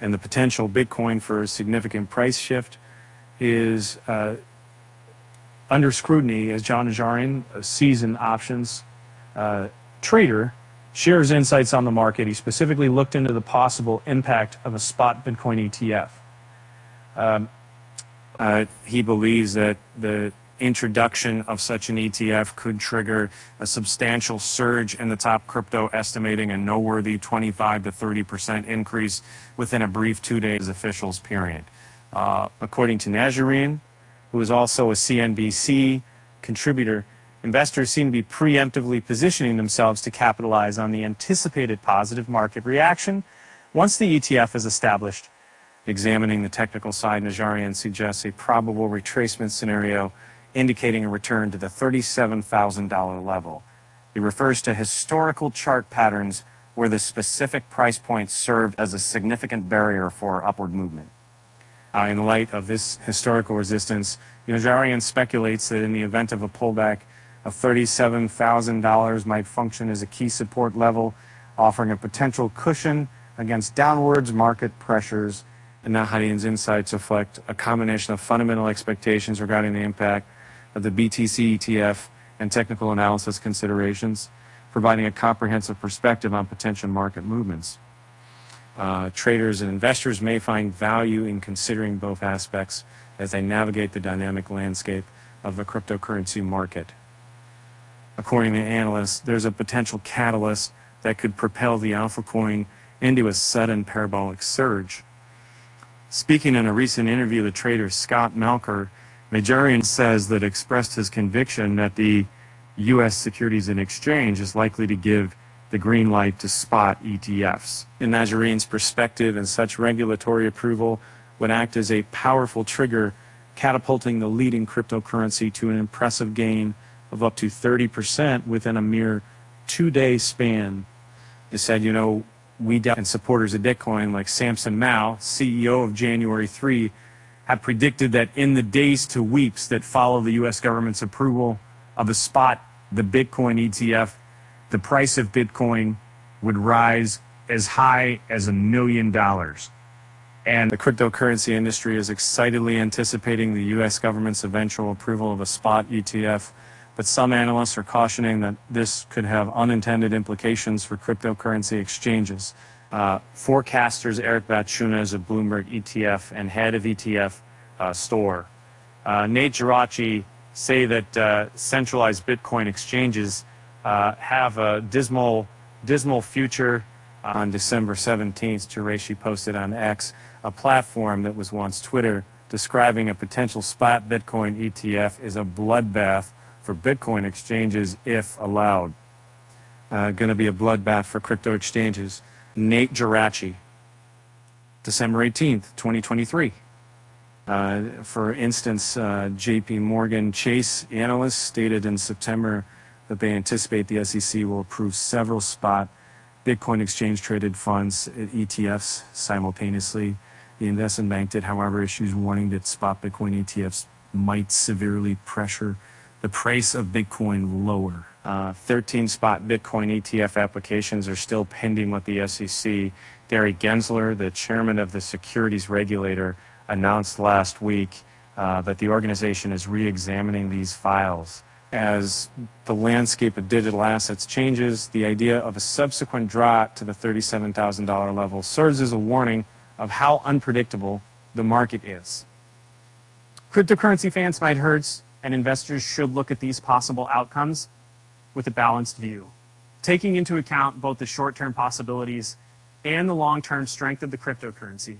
and the potential Bitcoin for a significant price shift is uh, under scrutiny as Jon Najarian, a seasoned options uh, trader, shares insights on the market. He specifically looked into the possible impact of a spot Bitcoin ETF. Um, uh, he believes that the introduction of such an ETF could trigger a substantial surge in the top crypto, estimating a noteworthy 25 to 30 percent increase within a brief two days officials period. Uh, according to Najarian, who is also a CNBC contributor, investors seem to be preemptively positioning themselves to capitalize on the anticipated positive market reaction once the ETF is established. Examining the technical side, Najarian suggests a probable retracement scenario indicating a return to the $37,000 level. He refers to historical chart patterns where the specific price point served as a significant barrier for upward movement. Uh, in light of this historical resistance, Najarian speculates that in the event of a pullback of $37,000 might function as a key support level, offering a potential cushion against downwards market pressures. And Najarian's insights reflect a combination of fundamental expectations regarding the impact of the BTC ETF and technical analysis considerations, providing a comprehensive perspective on potential market movements. Uh, traders and investors may find value in considering both aspects as they navigate the dynamic landscape of the cryptocurrency market. According to analysts, there's a potential catalyst that could propel the alpha coin into a sudden parabolic surge. Speaking in a recent interview with trader Scott Melker, Najarian says that expressed his conviction that the U.S. Securities and Exchange is likely to give the green light to spot ETFs. In Najarian's perspective, and such regulatory approval would act as a powerful trigger, catapulting the leading cryptocurrency to an impressive gain of up to 30% within a mere two-day span. He said, you know, we and supporters of Bitcoin like Samson Mow, CEO of January 3, have predicted that in the days to weeks that follow the U.S. government's approval of a spot, the Bitcoin ETF, the price of Bitcoin would rise as high as a million dollars. And the cryptocurrency industry is excitedly anticipating the U.S. government's eventual approval of a spot ETF. But some analysts are cautioning that this could have unintended implications for cryptocurrency exchanges. Uh, forecasters Eric Balchunas is a Bloomberg ETF and head of ETF uh, store. Uh, Nate Geraci say that uh, centralized Bitcoin exchanges uh, have a dismal, dismal future. On December 17th, Geraci posted on X, a platform that was once Twitter, describing a potential spot Bitcoin ETF is a bloodbath for Bitcoin exchanges if allowed. Uh, going to be a bloodbath for crypto exchanges. Nate Geraci, December 18th, 2023. Uh, for instance, uh, JP Morgan Chase analysts stated in September that they anticipate the SEC will approve several spot Bitcoin exchange traded funds ETFs simultaneously. The investment bank did, however, issues warning that spot Bitcoin ETFs might severely pressure the price of Bitcoin lower. Uh, 13 spot Bitcoin ETF applications are still pending with the SEC. Gary Gensler, the chairman of the securities regulator, announced last week uh, that the organization is re-examining these files. As the landscape of digital assets changes, the idea of a subsequent drop to the $37,000 level serves as a warning of how unpredictable the market is. Cryptocurrency fans might hurt, and investors should look at these possible outcomes with a balanced view, taking into account both the short-term possibilities and the long-term strength of the cryptocurrency.